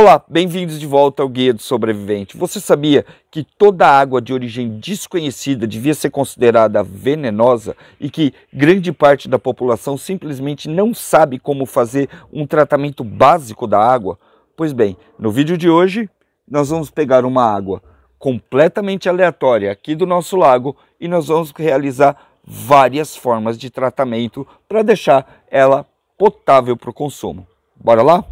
Olá, bem-vindos de volta ao Guia do Sobrevivente. Você sabia que toda água de origem desconhecida devia ser considerada venenosa e que grande parte da população simplesmente não sabe como fazer um tratamento básico da água? Pois bem, no vídeo de hoje nós vamos pegar uma água completamente aleatória aqui do nosso lago e nós vamos realizar várias formas de tratamento para deixar ela potável para o consumo. Bora lá?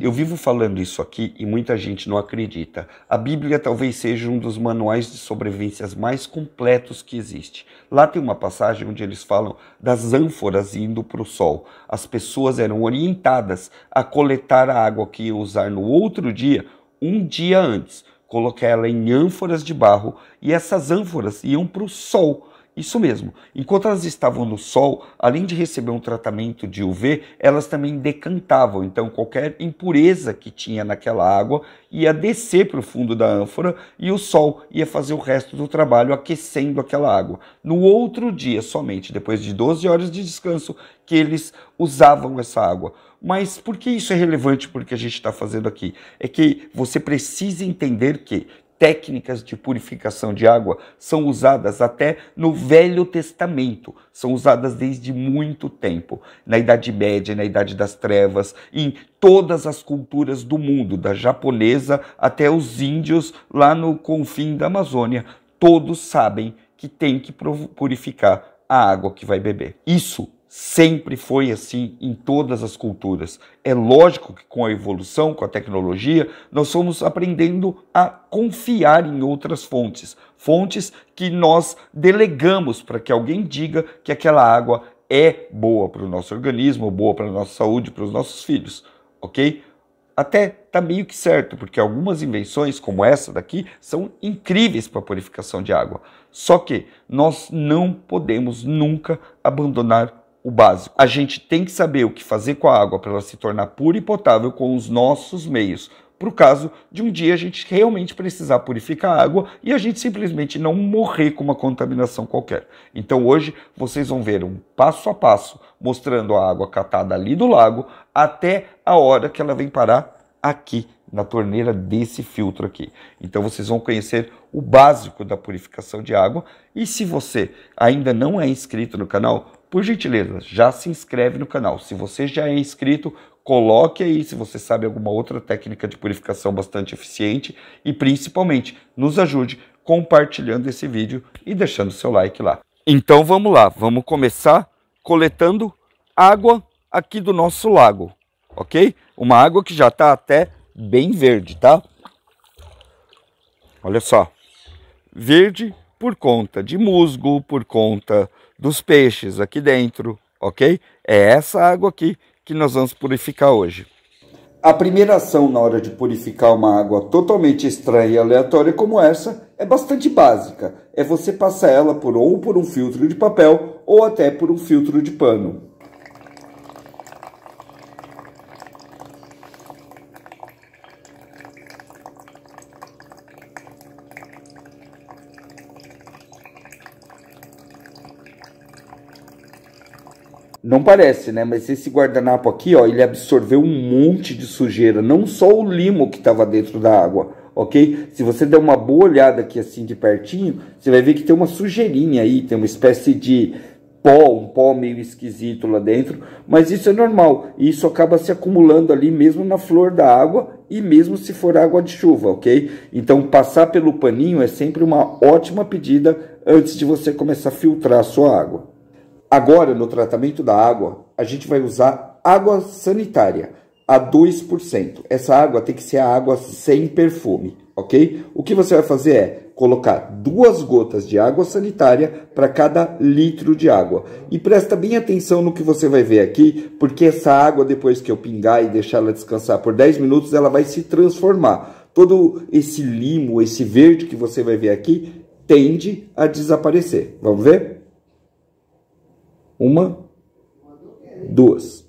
Eu vivo falando isso aqui e muita gente não acredita. A Bíblia talvez seja um dos manuais de sobrevivências mais completos que existe. Lá tem uma passagem onde eles falam das ânforas indo para o sol. As pessoas eram orientadas a coletar a água que iam usar no outro dia, um dia antes, colocar ela em ânforas de barro e essas ânforas iam para o sol isso mesmo. Enquanto elas estavam no sol, além de receber um tratamento de UV, elas também decantavam. Então, qualquer impureza que tinha naquela água ia descer para o fundo da ânfora e o sol ia fazer o resto do trabalho aquecendo aquela água. No outro dia, somente depois de 12 horas de descanso, que eles usavam essa água. Mas por que isso é relevante porque a gente está fazendo aqui? É que você precisa entender que técnicas de purificação de água são usadas até no Velho Testamento, são usadas desde muito tempo, na Idade Média, na Idade das Trevas, em todas as culturas do mundo, da japonesa até os índios lá no confim da Amazônia, todos sabem que tem que purificar a água que vai beber. Isso sempre foi assim em todas as culturas. É lógico que com a evolução, com a tecnologia, nós fomos aprendendo a confiar em outras fontes, fontes que nós delegamos para que alguém diga que aquela água é boa para o nosso organismo, boa para a nossa saúde, para os nossos filhos, ok? Até tá meio que certo, porque algumas invenções, como essa daqui, são incríveis para a purificação de água. Só que nós não podemos nunca abandonar o básico. A gente tem que saber o que fazer com a água para ela se tornar pura e potável com os nossos meios. Para o caso de um dia a gente realmente precisar purificar a água e a gente simplesmente não morrer com uma contaminação qualquer. Então hoje vocês vão ver um passo a passo mostrando a água catada ali do lago até a hora que ela vem parar aqui na torneira desse filtro aqui. Então vocês vão conhecer o básico da purificação de água e se você ainda não é inscrito no canal, por gentileza, já se inscreve no canal. Se você já é inscrito, coloque aí se você sabe alguma outra técnica de purificação bastante eficiente e principalmente nos ajude compartilhando esse vídeo e deixando seu like lá. Então vamos lá, vamos começar coletando água aqui do nosso lago, ok? Uma água que já está até bem verde, tá? Olha só, verde por conta de musgo, por conta dos peixes aqui dentro, ok? É essa água aqui que nós vamos purificar hoje. A primeira ação na hora de purificar uma água totalmente estranha e aleatória como essa é bastante básica. É você passar ela por ou por um filtro de papel ou até por um filtro de pano. Não parece, né? Mas esse guardanapo aqui, ó, ele absorveu um monte de sujeira, não só o limo que estava dentro da água, ok? Se você der uma boa olhada aqui assim de pertinho, você vai ver que tem uma sujeirinha aí, tem uma espécie de pó, um pó meio esquisito lá dentro, mas isso é normal, e isso acaba se acumulando ali mesmo na flor da água e mesmo se for água de chuva, ok? Então passar pelo paninho é sempre uma ótima pedida antes de você começar a filtrar a sua água. Agora, no tratamento da água, a gente vai usar água sanitária a 2%. Essa água tem que ser a água sem perfume, ok? O que você vai fazer é colocar duas gotas de água sanitária para cada litro de água. E presta bem atenção no que você vai ver aqui, porque essa água, depois que eu pingar e deixar ela descansar por 10 minutos, ela vai se transformar. Todo esse limo, esse verde que você vai ver aqui, tende a desaparecer. Vamos ver? Uma, duas.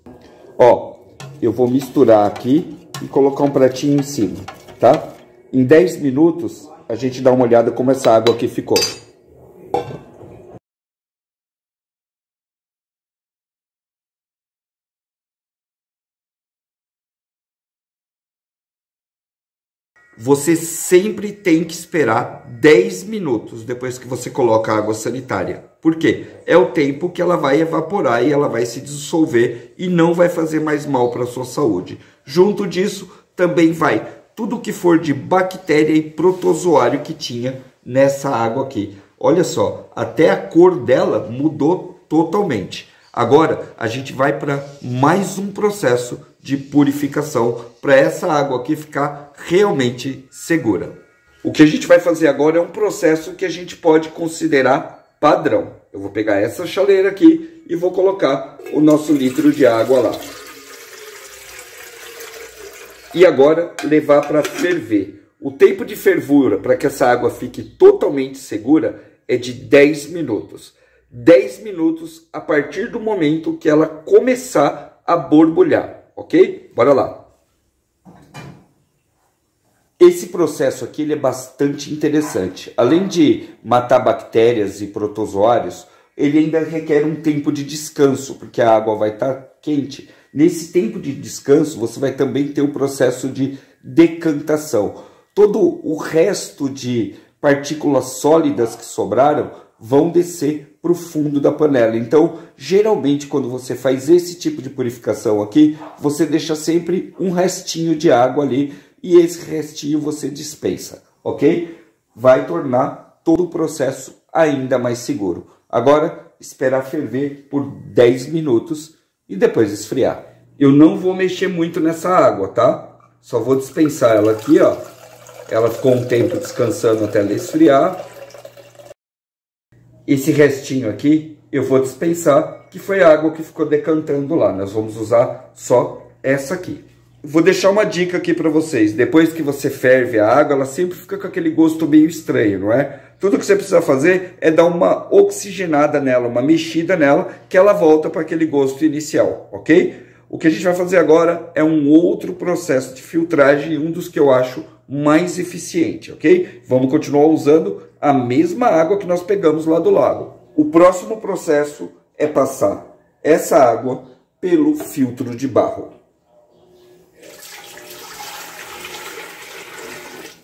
Ó, eu vou misturar aqui e colocar um pratinho em cima, tá? Em 10 minutos, a gente dá uma olhada como essa água aqui ficou. Você sempre tem que esperar 10 minutos depois que você coloca a água sanitária. Por quê? É o tempo que ela vai evaporar e ela vai se dissolver e não vai fazer mais mal para a sua saúde. Junto disso, também vai tudo que for de bactéria e protozoário que tinha nessa água aqui. Olha só, até a cor dela mudou totalmente. Agora a gente vai para mais um processo de purificação para essa água aqui ficar realmente segura. O que a gente vai fazer agora é um processo que a gente pode considerar padrão. Eu vou pegar essa chaleira aqui e vou colocar o nosso litro de água lá. E agora levar para ferver. O tempo de fervura para que essa água fique totalmente segura é de 10 minutos. 10 minutos a partir do momento que ela começar a borbulhar, ok? Bora lá. Esse processo aqui ele é bastante interessante. Além de matar bactérias e protozoários, ele ainda requer um tempo de descanso, porque a água vai estar tá quente. Nesse tempo de descanso, você vai também ter o processo de decantação. Todo o resto de partículas sólidas que sobraram vão descer para o fundo da panela. Então, geralmente, quando você faz esse tipo de purificação aqui, você deixa sempre um restinho de água ali e esse restinho você dispensa, ok? Vai tornar todo o processo ainda mais seguro. Agora, esperar ferver por 10 minutos e depois esfriar. Eu não vou mexer muito nessa água, tá? Só vou dispensar ela aqui, ó. Ela ficou um tempo descansando até ela esfriar. Esse restinho aqui eu vou dispensar, que foi a água que ficou decantando lá. Nós vamos usar só essa aqui. Vou deixar uma dica aqui para vocês. Depois que você ferve a água, ela sempre fica com aquele gosto meio estranho, não é? Tudo que você precisa fazer é dar uma oxigenada nela, uma mexida nela, que ela volta para aquele gosto inicial, ok? O que a gente vai fazer agora é um outro processo de filtragem, um dos que eu acho mais eficiente, ok? Vamos continuar usando a mesma água que nós pegamos lá do lago. O próximo processo é passar essa água pelo filtro de barro.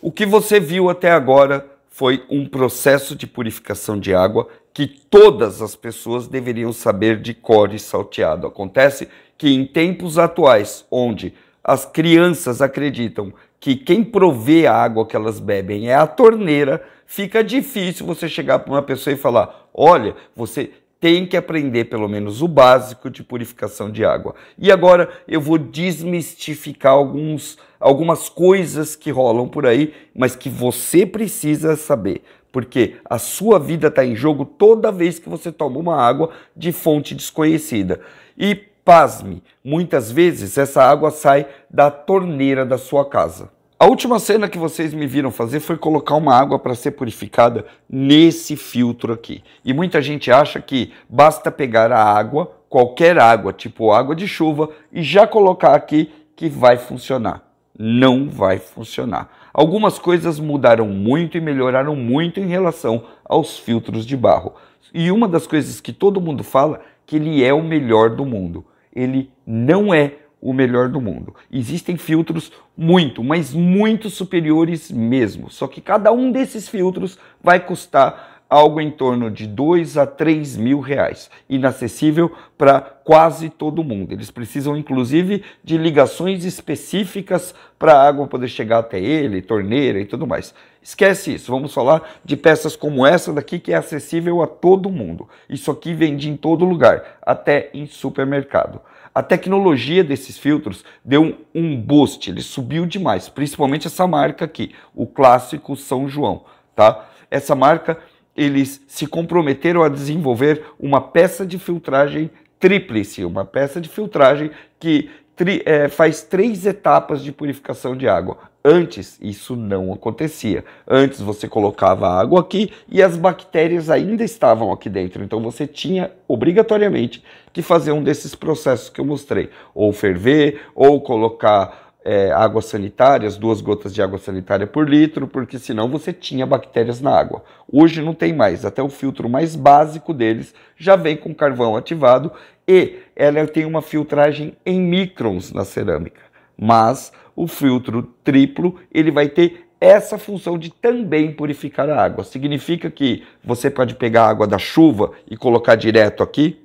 O que você viu até agora foi um processo de purificação de água que todas as pessoas deveriam saber de cor e salteado. Acontece que em tempos atuais, onde as crianças acreditam que quem provê a água que elas bebem é a torneira, fica difícil você chegar para uma pessoa e falar: olha, você tem que aprender pelo menos o básico de purificação de água. E agora eu vou desmistificar alguns, algumas coisas que rolam por aí, mas que você precisa saber. Porque a sua vida está em jogo toda vez que você toma uma água de fonte desconhecida. E pasme, muitas vezes essa água sai da torneira da sua casa. A última cena que vocês me viram fazer foi colocar uma água para ser purificada nesse filtro aqui. E muita gente acha que basta pegar a água, qualquer água, tipo água de chuva, e já colocar aqui que vai funcionar. Não vai funcionar. Algumas coisas mudaram muito e melhoraram muito em relação aos filtros de barro. E uma das coisas que todo mundo fala que ele é o melhor do mundo. Ele não é o melhor do mundo. Existem filtros muito, mas muito superiores mesmo. Só que cada um desses filtros vai custar algo em torno de 2 a 3 mil reais, inacessível para quase todo mundo. Eles precisam, inclusive, de ligações específicas para a água poder chegar até ele, torneira e tudo mais. Esquece isso, vamos falar de peças como essa daqui que é acessível a todo mundo. Isso aqui vende em todo lugar, até em supermercado. A tecnologia desses filtros deu um boost, ele subiu demais, principalmente essa marca aqui, o clássico São João, tá? Essa marca, eles se comprometeram a desenvolver uma peça de filtragem tríplice, uma peça de filtragem que tri, é, faz três etapas de purificação de água. Antes, isso não acontecia. Antes, você colocava água aqui e as bactérias ainda estavam aqui dentro. Então, você tinha obrigatoriamente que fazer um desses processos que eu mostrei. Ou ferver, ou colocar é, água sanitária, as duas gotas de água sanitária por litro, porque senão você tinha bactérias na água. Hoje não tem mais. Até o filtro mais básico deles já vem com carvão ativado e ela tem uma filtragem em microns na cerâmica. Mas o filtro triplo ele vai ter essa função de também purificar a água. Significa que você pode pegar a água da chuva e colocar direto aqui?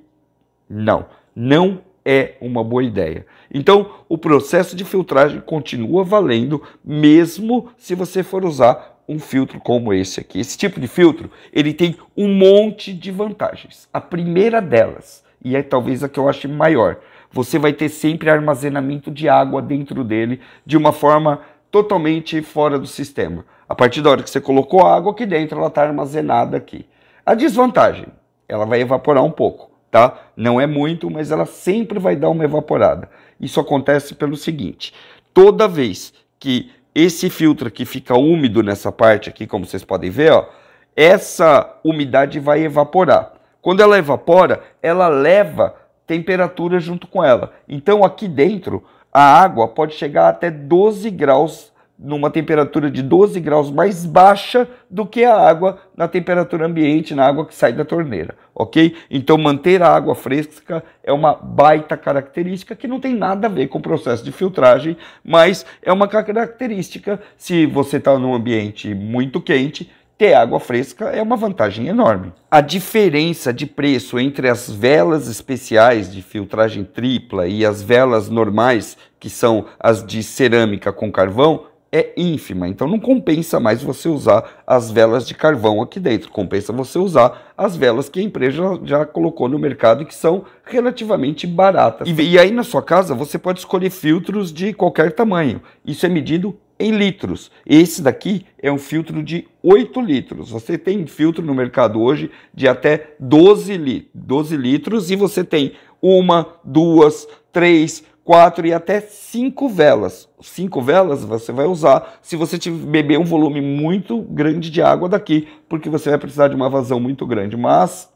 Não, não é uma boa ideia. Então, o processo de filtragem continua valendo, mesmo se você for usar um filtro como esse aqui. Esse tipo de filtro, ele tem um monte de vantagens. A primeira delas, e é talvez a que eu ache maior, você vai ter sempre armazenamento de água dentro dele de uma forma totalmente fora do sistema. A partir da hora que você colocou a água aqui dentro, ela está armazenada aqui. A desvantagem, ela vai evaporar um pouco tá? Não é muito, mas ela sempre vai dar uma evaporada. Isso acontece pelo seguinte: toda vez que esse filtro aqui fica úmido nessa parte aqui, como vocês podem ver, ó, essa umidade vai evaporar. Quando ela evapora, ela leva temperatura junto com ela. Então aqui dentro, a água pode chegar até 12 graus numa temperatura de 12 graus mais baixa do que a água na temperatura ambiente, na água que sai da torneira, ok? Então manter a água fresca é uma baita característica que não tem nada a ver com o processo de filtragem, mas é uma característica se você está num ambiente muito quente, ter água fresca é uma vantagem enorme. A diferença de preço entre as velas especiais de filtragem tripla e as velas normais, que são as de cerâmica com carvão, é ínfima, então não compensa mais você usar as velas de carvão aqui dentro, compensa você usar as velas que a empresa já colocou no mercado e que são relativamente baratas. E, e aí na sua casa você pode escolher filtros de qualquer tamanho, isso é medido em litros. Esse daqui é um filtro de 8 litros. Você tem filtro no mercado hoje de até 12, li 12 litros e você tem uma, duas, três, quatro e até cinco velas. Cinco velas você vai usar se você beber um volume muito grande de água daqui, porque você vai precisar de uma vazão muito grande. Mas,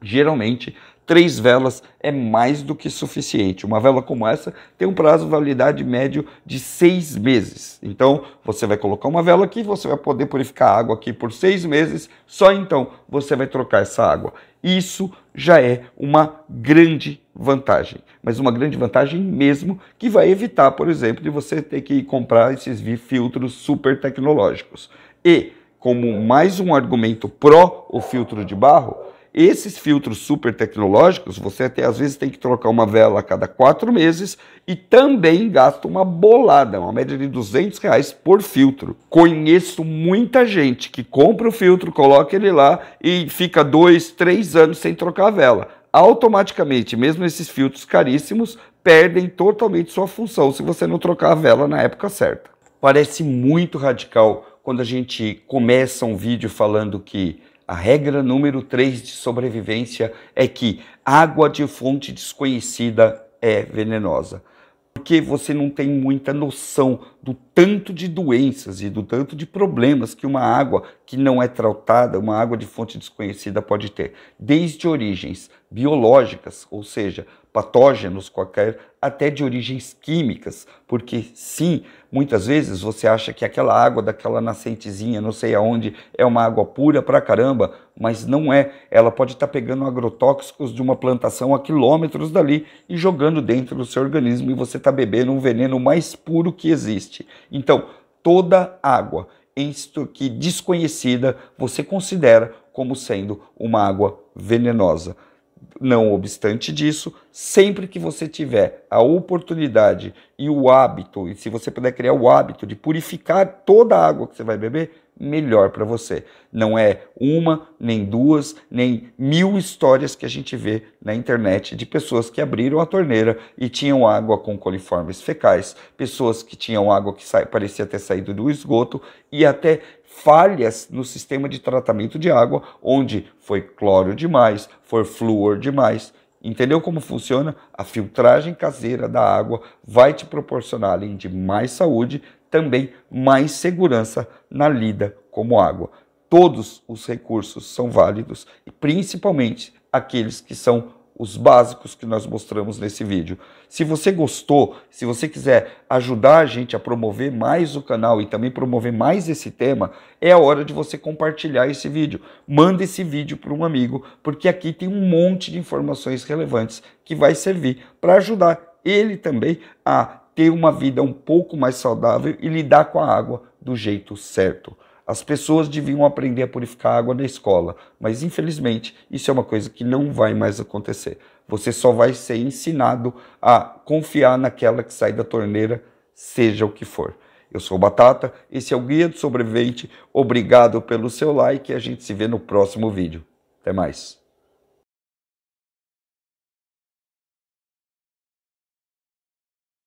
geralmente, três velas é mais do que suficiente. Uma vela como essa tem um prazo de validade médio de seis meses. Então, você vai colocar uma vela aqui, você vai poder purificar a água aqui por seis meses, só então você vai trocar essa água. Isso já é uma grande vantagem, mas uma grande vantagem mesmo que vai evitar, por exemplo, de você ter que comprar esses filtros super tecnológicos. E, como mais um argumento pró o filtro de barro, esses filtros super tecnológicos, você até às vezes tem que trocar uma vela a cada quatro meses e também gasta uma bolada, uma média de 200 reais por filtro. Conheço muita gente que compra o filtro, coloca ele lá e fica dois, três anos sem trocar a vela. Automaticamente, mesmo esses filtros caríssimos, perdem totalmente sua função se você não trocar a vela na época certa. Parece muito radical quando a gente começa um vídeo falando que a regra número 3 de sobrevivência é que água de fonte desconhecida é venenosa. Porque você não tem muita noção do tanto de doenças e do tanto de problemas que uma água que não é tratada, uma água de fonte desconhecida pode ter. Desde origens biológicas, ou seja, patógenos qualquer, até de origens químicas, porque sim, muitas vezes você acha que aquela água daquela nascentezinha, não sei aonde, é uma água pura pra caramba, mas não é. Ela pode estar tá pegando agrotóxicos de uma plantação a quilômetros dali e jogando dentro do seu organismo e você está bebendo um veneno mais puro que existe. Então, toda água que desconhecida você considera como sendo uma água venenosa. Não obstante disso, sempre que você tiver a oportunidade e o hábito, e se você puder criar o hábito de purificar toda a água que você vai beber, melhor para você. Não é uma, nem duas, nem mil histórias que a gente vê na internet de pessoas que abriram a torneira e tinham água com coliformes fecais, pessoas que tinham água que parecia ter saído do esgoto e até falhas no sistema de tratamento de água, onde foi cloro demais, foi flúor demais. Entendeu como funciona? A filtragem caseira da água vai te proporcionar, além de mais saúde, também mais segurança na lida como água. Todos os recursos são válidos, e principalmente aqueles que são os básicos que nós mostramos nesse vídeo. Se você gostou, se você quiser ajudar a gente a promover mais o canal e também promover mais esse tema, é a hora de você compartilhar esse vídeo. Manda esse vídeo para um amigo, porque aqui tem um monte de informações relevantes que vai servir para ajudar ele também a ter uma vida um pouco mais saudável e lidar com a água do jeito certo. As pessoas deviam aprender a purificar água na escola, mas infelizmente isso é uma coisa que não vai mais acontecer. Você só vai ser ensinado a confiar naquela que sai da torneira, seja o que for. Eu sou Batata, esse é o Guia do Sobrevivente. Obrigado pelo seu like e a gente se vê no próximo vídeo. Até mais.